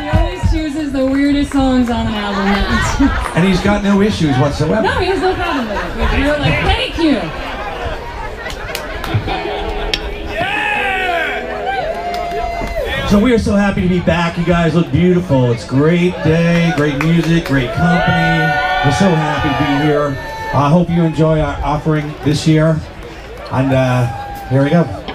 He always chooses the weirdest songs on an album. And he's got no issues whatsoever. no, he has no problem with it. Like, thank you. So we are so happy to be back. You guys look beautiful. It's a great day, great music, great company. We're so happy to be here. I hope you enjoy our offering this year. And uh, here we go.